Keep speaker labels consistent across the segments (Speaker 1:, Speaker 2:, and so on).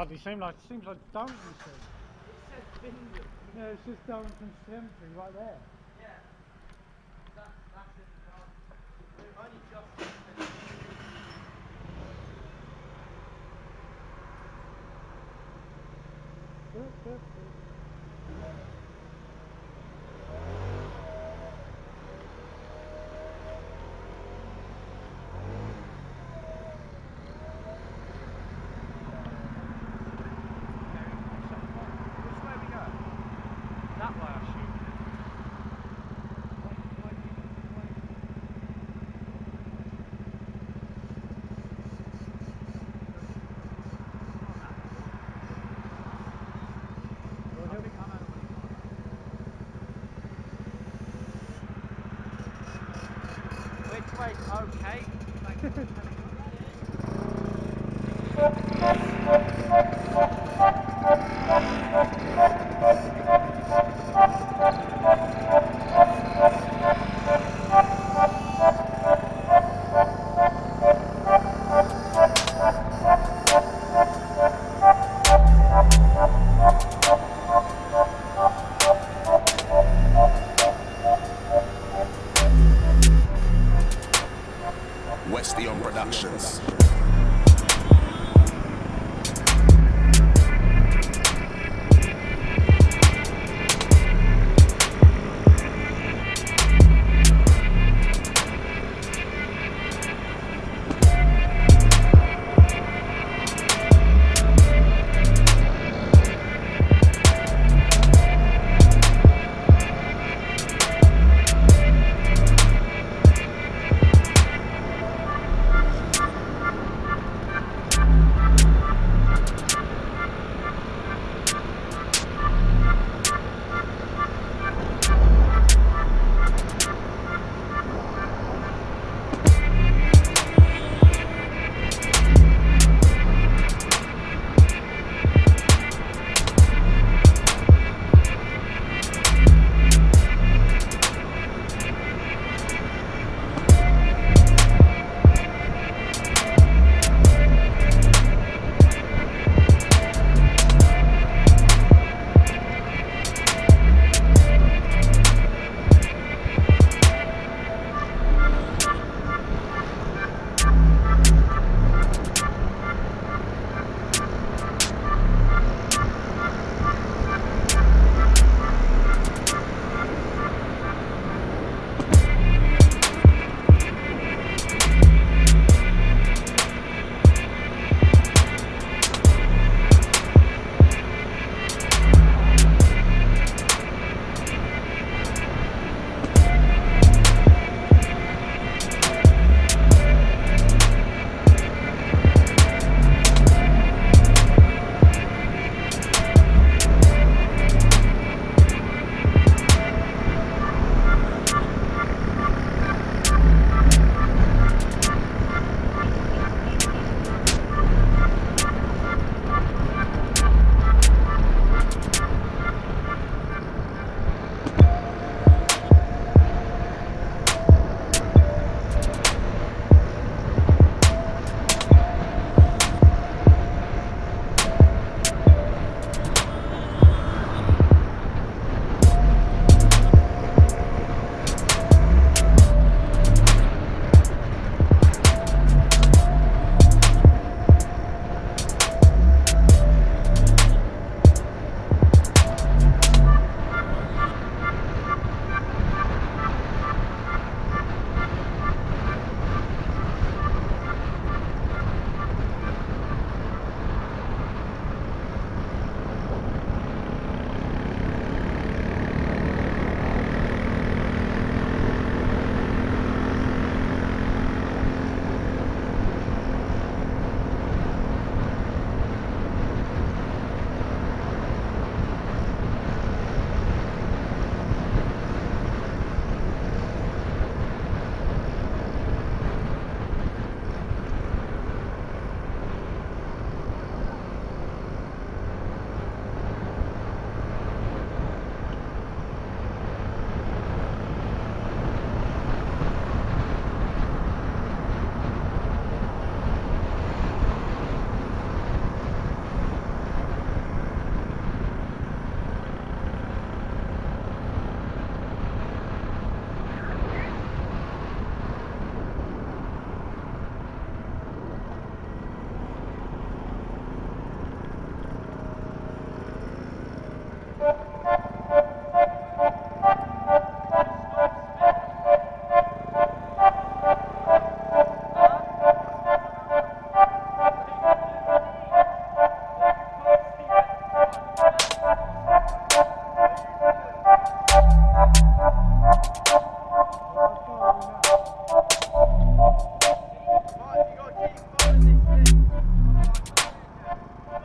Speaker 1: bloody seem like seems like Durrington Street.
Speaker 2: It says Findon.
Speaker 1: Yeah, it's just Durrington Cemetery right there.
Speaker 2: Yeah. That, that's in the garden. We're only just.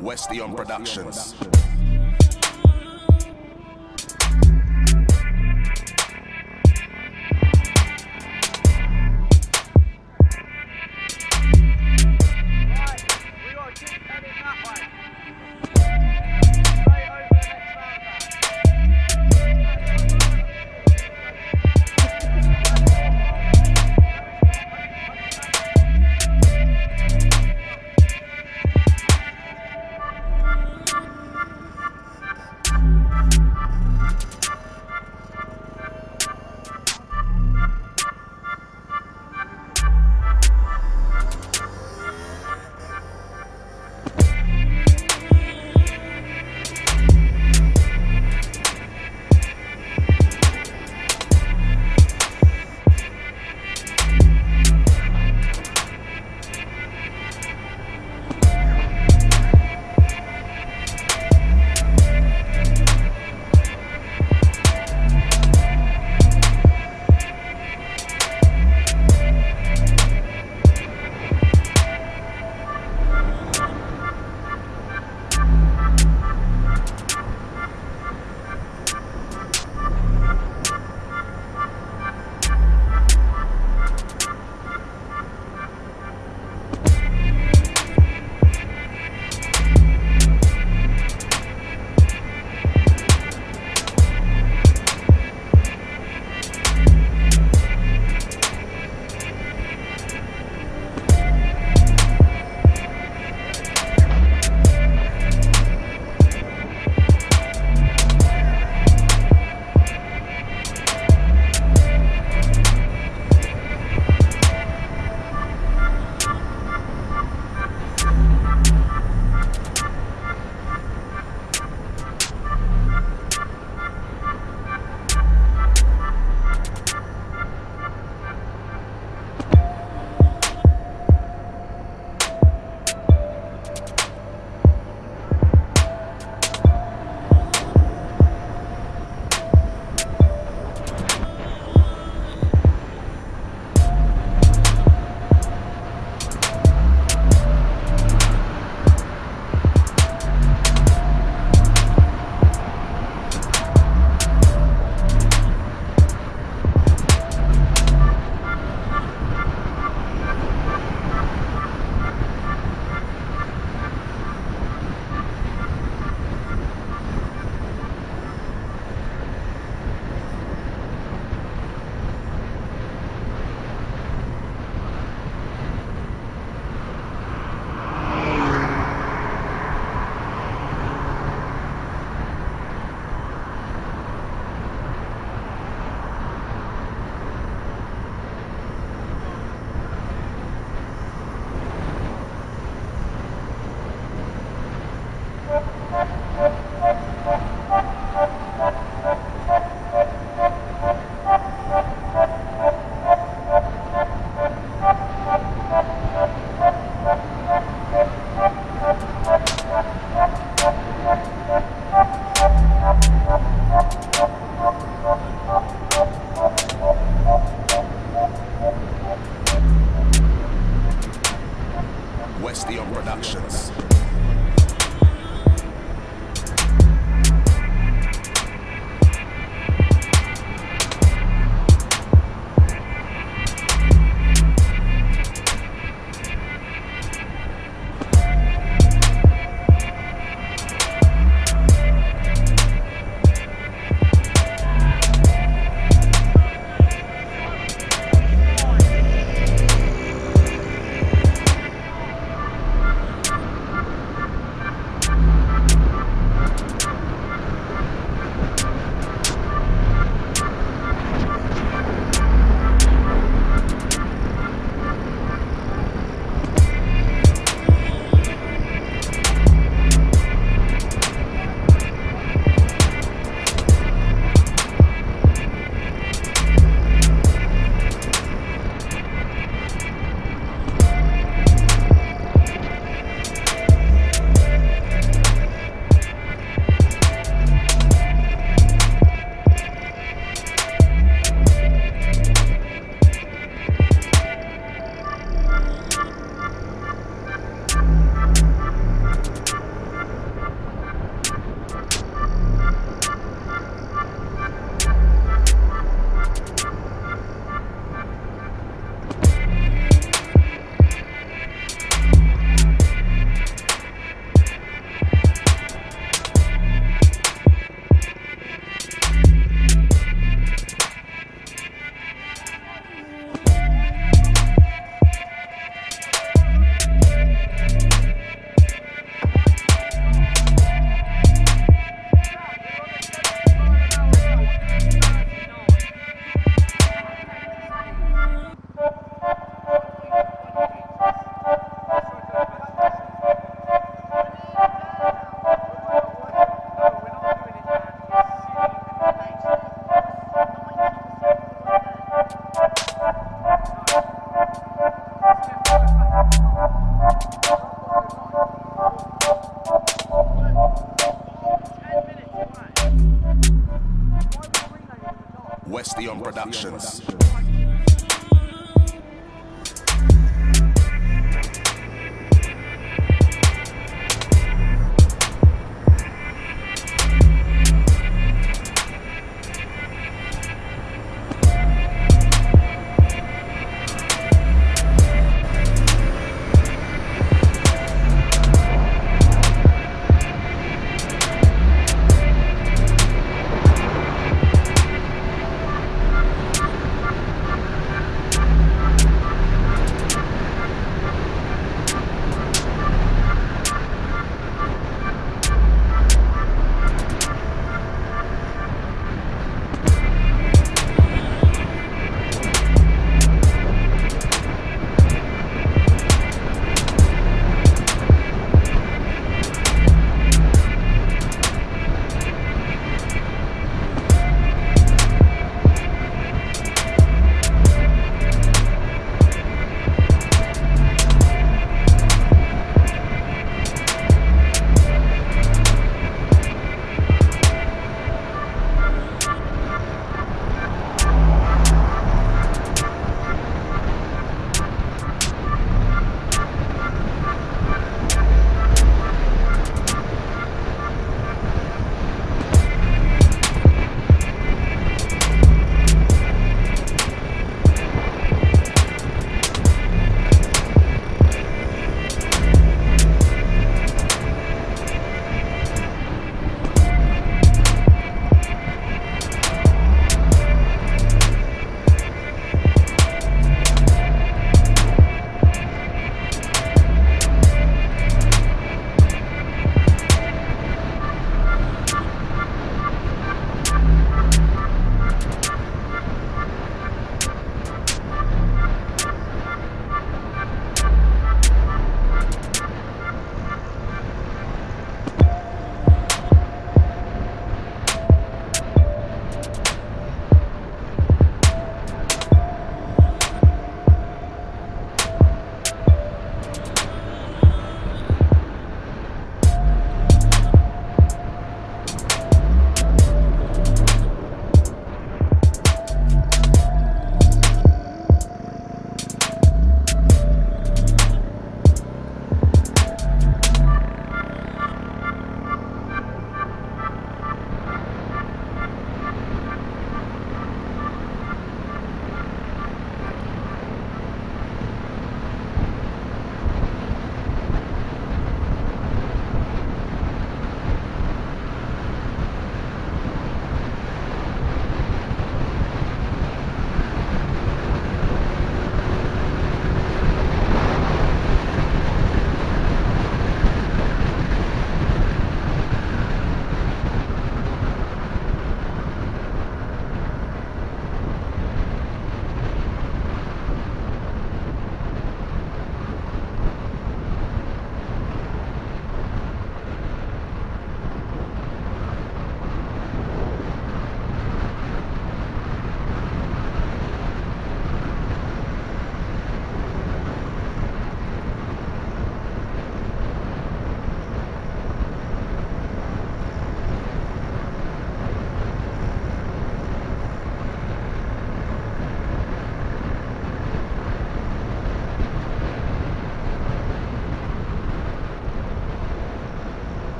Speaker 3: Westion Productions. Celestia Productions.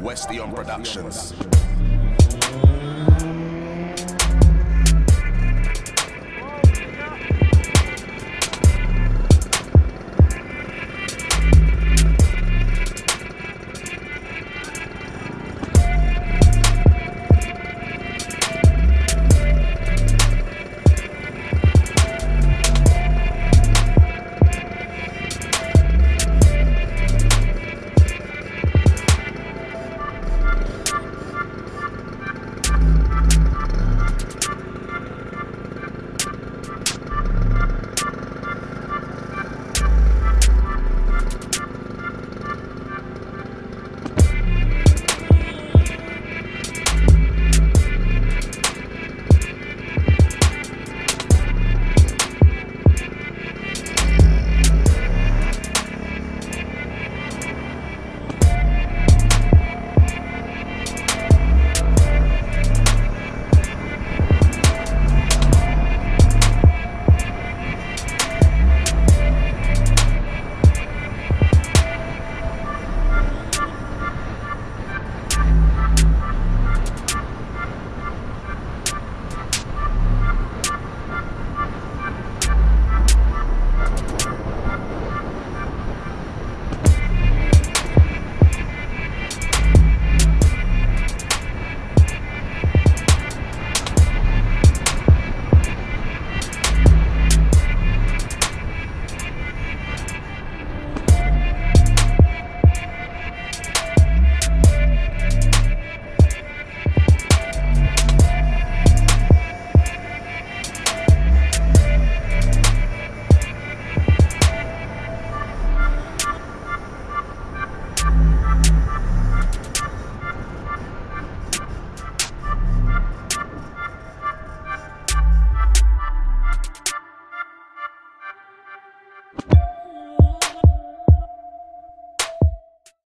Speaker 3: Westion Productions.